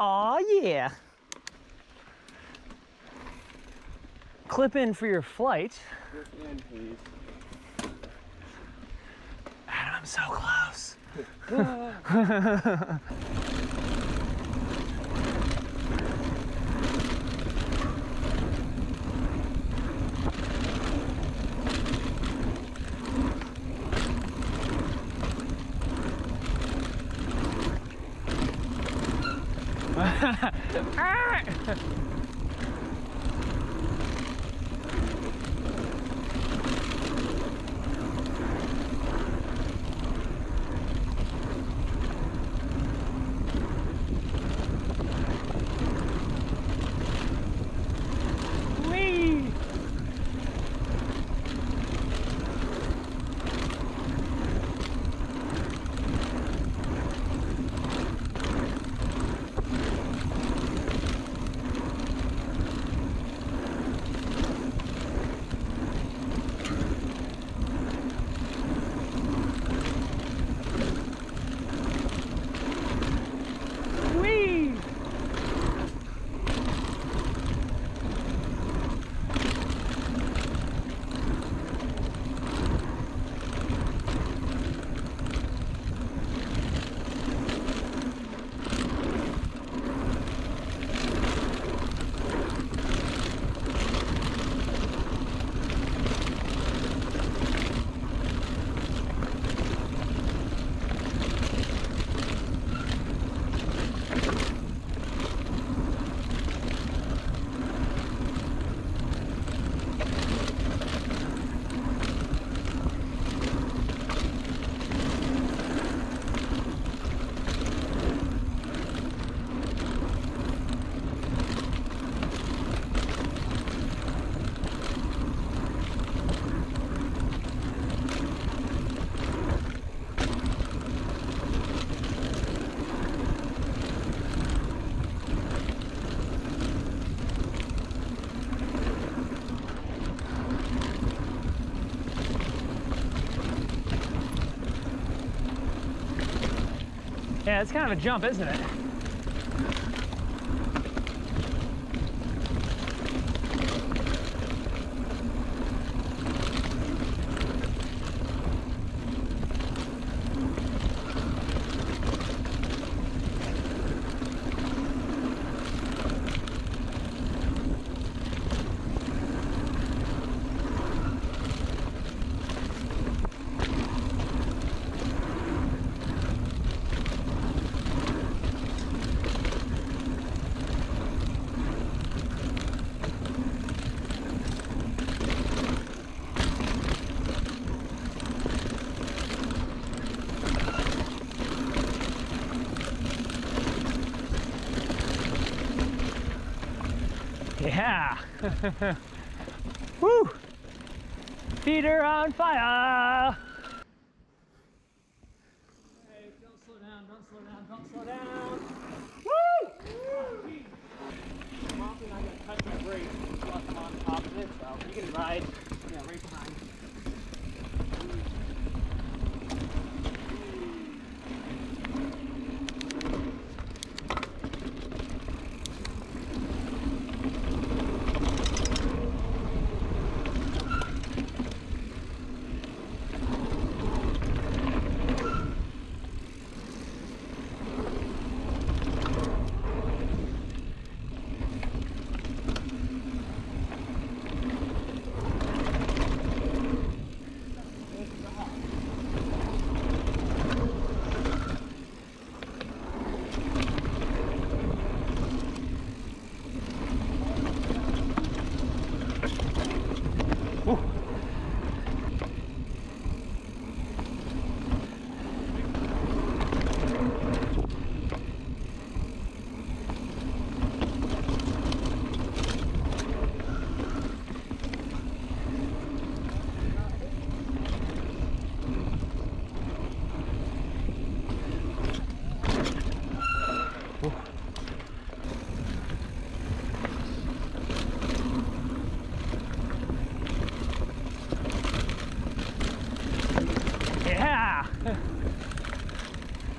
Aw, yeah. Clip in for your flight. Clip In, please. Adam, I'm so close. Whee! Ah! Yeah, it's kind of a jump, isn't it? Yeah. Woo! Feet are on fire.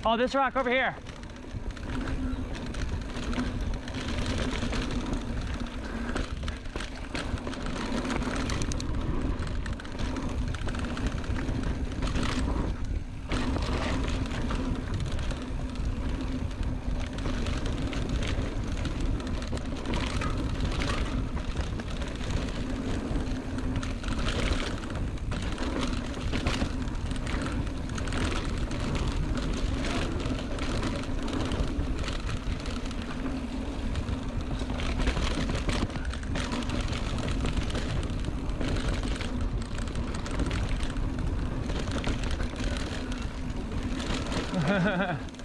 Oh, this rock over here.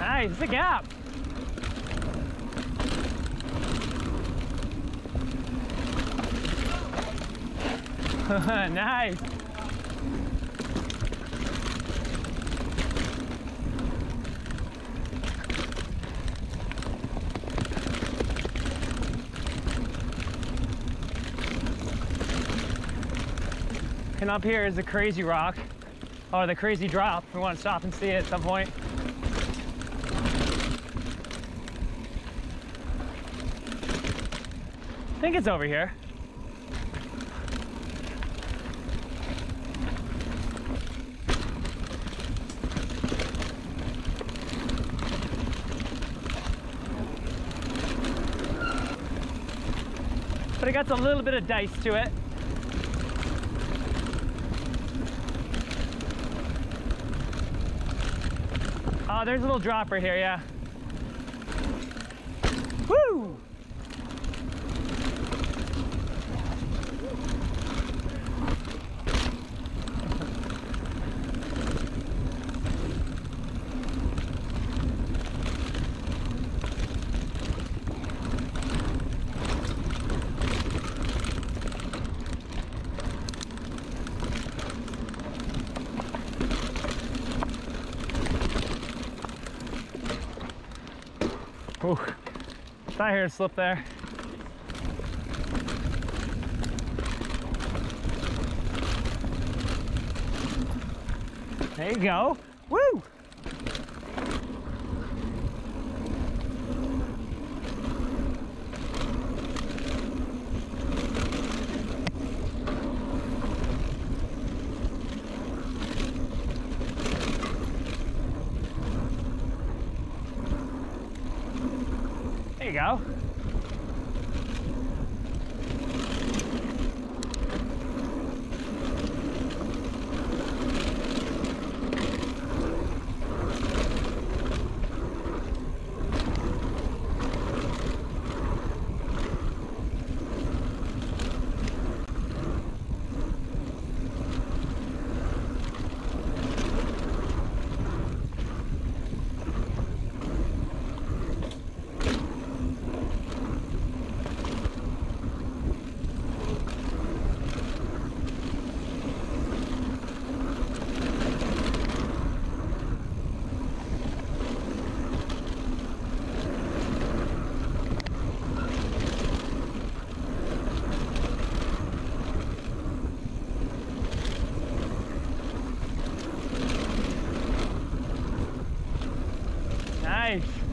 nice, it's a gap. nice. And up here is the crazy rock, or the crazy drop. We want to stop and see it at some point. I think it's over here. But it got a little bit of dice to it. Oh, there's a little drop right here, yeah. Woo! Thought I heard a slip there. There you go. Woo! There you go. Nice.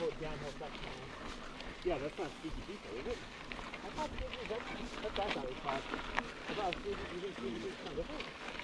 Whole downhill section. Yeah, that's not Squeaky Depot, is it? I thought it was, that's, that's how it's called. I thought it was kind of different?